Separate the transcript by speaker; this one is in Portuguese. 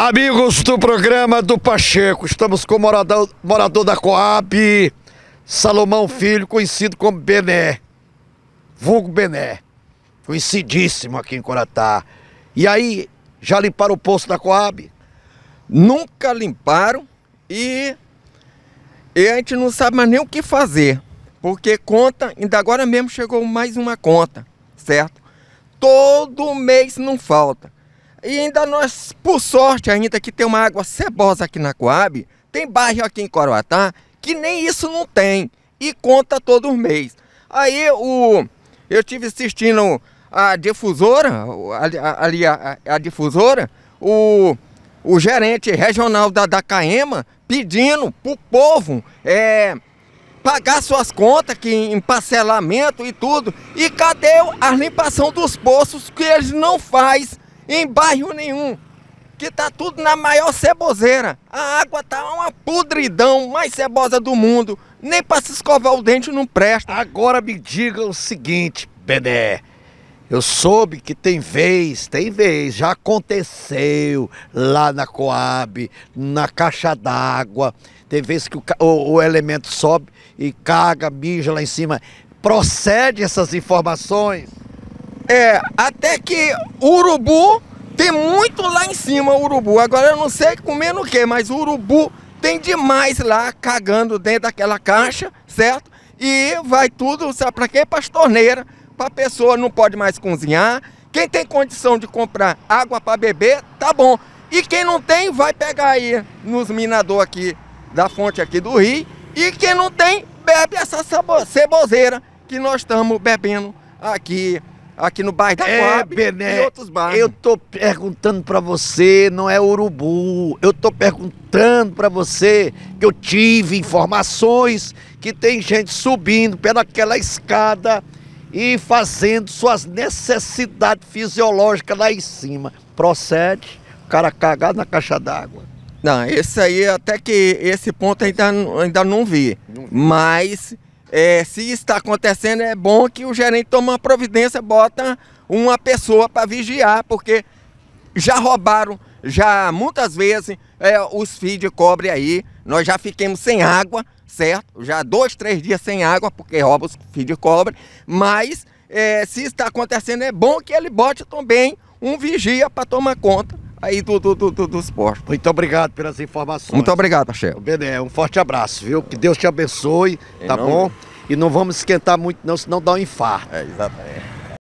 Speaker 1: Amigos do programa do Pacheco, estamos com o morador, morador da Coab, Salomão Filho, conhecido como Bené, vulgo Bené, conhecidíssimo aqui em Coratá. E aí, já limparam o poço da Coab?
Speaker 2: Nunca limparam e, e a gente não sabe mais nem o que fazer, porque conta, ainda agora mesmo chegou mais uma conta, certo? Todo mês não falta. E ainda nós, por sorte, ainda que tem uma água cebosa aqui na Coab, tem bairro aqui em Coroatá que nem isso não tem. E conta todo mês. Aí o, eu tive assistindo a difusora, ali a, a, a, difusora, o, o gerente regional da, da Caema pedindo pro povo é, pagar suas contas que em parcelamento e tudo. E cadê a limpação dos poços que eles não fazem? Em bairro nenhum. Que tá tudo na maior ceboseira. A água tá uma pudridão mais cebosa do mundo. Nem para se escovar o dente não presta.
Speaker 1: Agora me diga o seguinte, Bené. Eu soube que tem vez, tem vez, já aconteceu lá na Coab, na caixa d'água. Tem vezes que o, o, o, elemento sobe e caga, mija lá em cima. Procede essas informações?
Speaker 2: É, até que urubu tem muito lá em cima, urubu. Agora eu não sei comendo o que, mas urubu tem demais lá cagando dentro daquela caixa, certo? E vai tudo, sabe para quê? Para as torneiras, para pessoa não pode mais cozinhar. Quem tem condição de comprar água para beber, tá bom. E quem não tem, vai pegar aí nos minador aqui da fonte aqui do rio. E quem não tem, bebe essa ceboseira que nós estamos bebendo aqui aqui no bairro da
Speaker 1: é,
Speaker 2: Coab
Speaker 1: Bené,
Speaker 2: e outros bairros.
Speaker 1: Eu tô perguntando para você, não é urubu. Eu tô perguntando para você que eu tive informações que tem gente subindo pelaquela escada e fazendo suas necessidades fisiológicas lá em cima. Procede o cara cagar na caixa d'água.
Speaker 2: Não, esse aí até que esse ponto ainda, ainda não vi. Não vi. Mas é, se está acontecendo, é bom que o gerente tome uma providência, bota uma pessoa para vigiar, porque já roubaram, já muitas vezes, é, os fios de cobre aí, nós já fiquemos sem água, certo? Já dois, três dias sem água, porque rouba os fios de cobre, mas é, se está acontecendo, é bom que ele bote também um vigia para tomar conta aí do, do, do, dos postos.
Speaker 1: Muito obrigado pelas informações.
Speaker 2: Muito obrigado, Axel.
Speaker 1: Bené, um forte abraço, viu? Que Deus te abençoe, tá bom? E não vamos esquentar muito não, senão dá um infarto.
Speaker 2: É, exatamente.